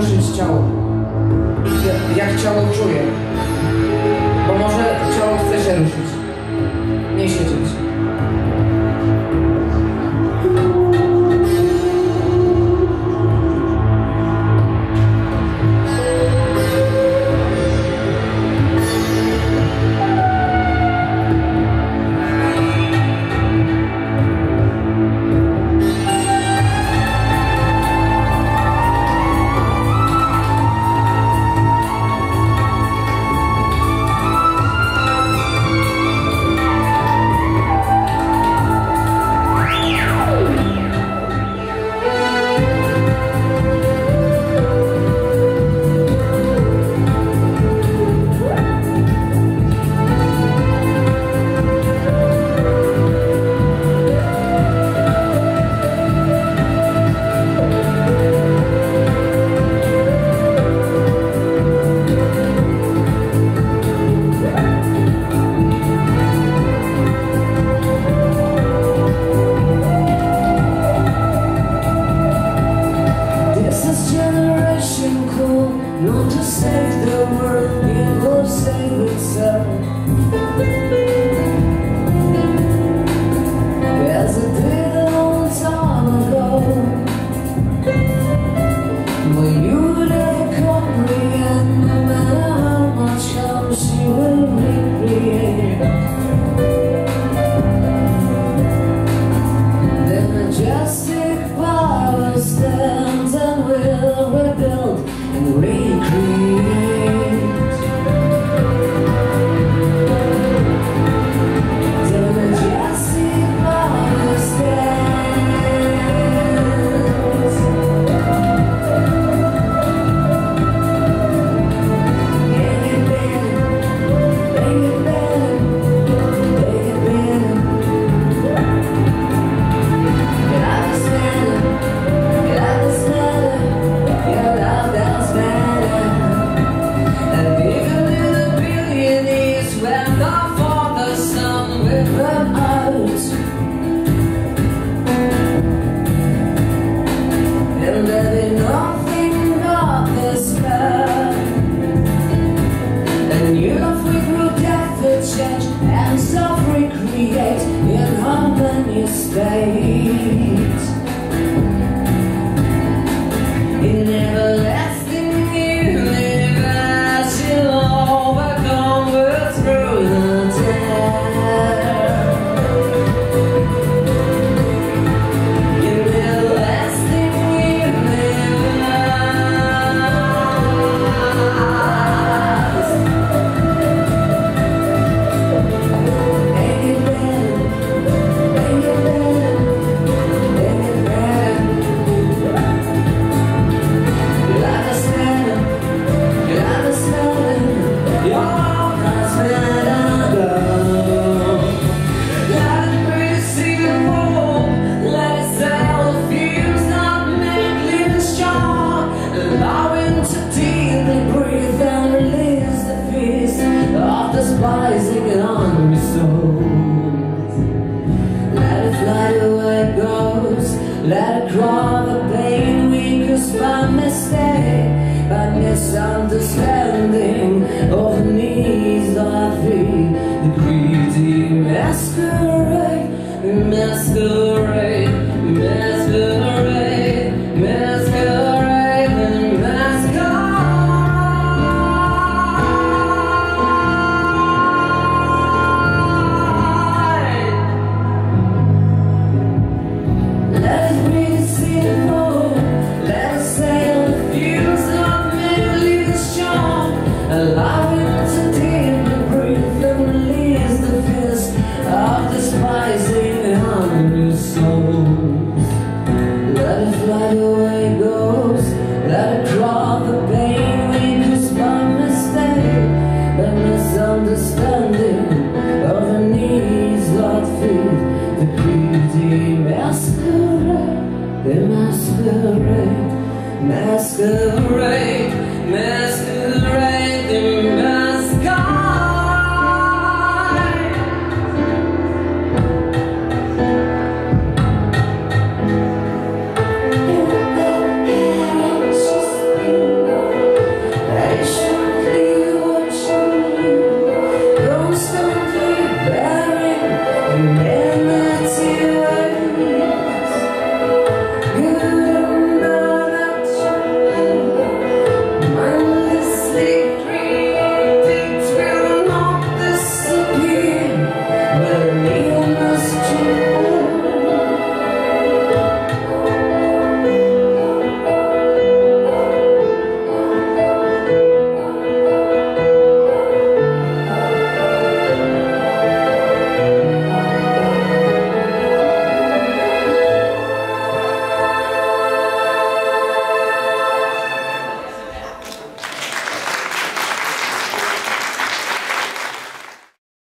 ruszyć ciało. Jak ciało czuje. Not to say myself recreate in harmony state. mistake, by misunderstanding. They masquerade, masquerade, masquerade.